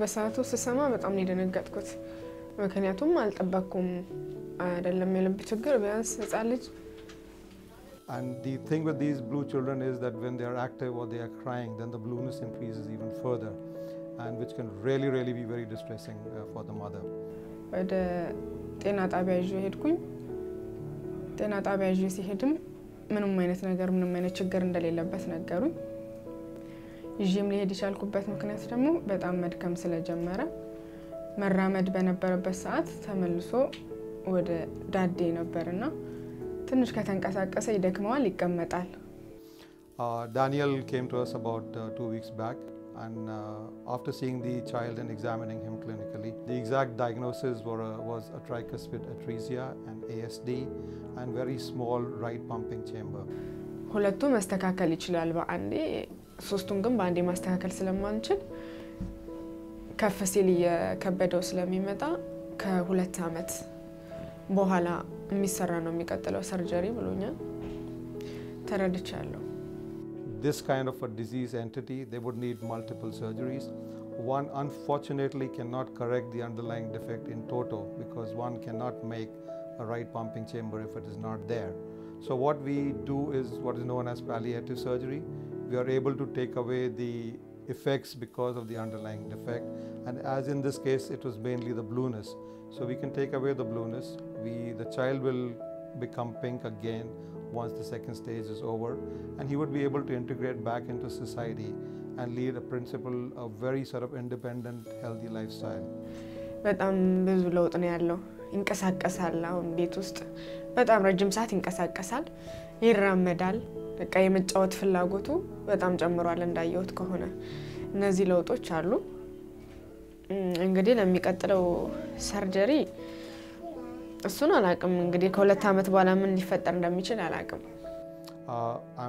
በሰዓቱ ስሰማ በጣም ነው የደነገጥኩት። ምክንያቱም አልጠበቅኩም። አይደለም የልብ ችግር ቢያንስ ህፃን ልጅ And the thing with these blue children is that when they are active or they are crying, then the blueness increases even further, and which can really, really be very distressing uh, for the mother. ወደ ጤና ጣቢያ ይዤ ሄድኩኝ። ጤና ጣቢያ ይዤ ሲሄድም ምንም አይነት ነገር ምንም አይነት ችግር እንደሌለበት ነገሩኝ። ይዤም ሊሄድ የቻልኩበት ምክንያት ደግሞ በጣም መድከም ስለጀመረ መራመድ በነበረበት ሰዓት ተመልሶ ወደ ዳዴ ነበርና ትንሽ ከተንቀሳቀሰ ይደክመዋል፣ ይቀመጣል። Uh, came to us about uh, two weeks back, and uh, after seeing the child and examining him clinically, the exact diagnosis were, uh, was a tricuspid atresia and ASD, and very small right pumping chamber. ሁለቱ መስተካከል ይችላል በአንዴ ሶስቱን ግን በአንዴ ማስተካከል ስለማንችል ከፍ ሲል እየከበደው ስለሚመጣ ከሁለት ዓመት በኋላ የሚሰራ ነው የሚቀጥለው ሰርጀሪ ብሎኛል። ተረድቻለሁ። This kind of a disease entity, they would need multiple surgeries. One unfortunately cannot correct the underlying defect in toto because one cannot make a right pumping chamber if it is not there. So, what we do is what is known as palliative surgery. We are able to take away the effects because of the underlying defect, and as in this case, it was mainly the blueness. So, we can take away the blueness. We, the child will become pink again once the second stage is over, and he would be able to integrate back into society and lead a principle of very sort of independent, healthy lifestyle. በጣም ብዙ ለውጥ ነው ያለው። ይንቀሳቀሳል። አሁን ቤት ውስጥ በጣም ረጅም ሰዓት ይንቀሳቀሳል፣ ይራመዳል። በቃ የመጫወት ፍላጎቱ በጣም ጨምሯል። እንዳየሁት ከሆነ እነዚህ ለውጦች አሉ። እንግዲህ ለሚቀጥለው ሰርጀሪ እሱን አላቅም። እንግዲህ ከሁለት ዓመት በኋላ ምን ሊፈጠር እንደሚችል አላቅም። Uh, uh, uh,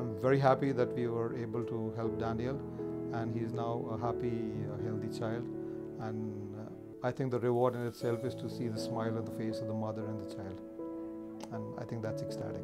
and the child. And I think that's ecstatic.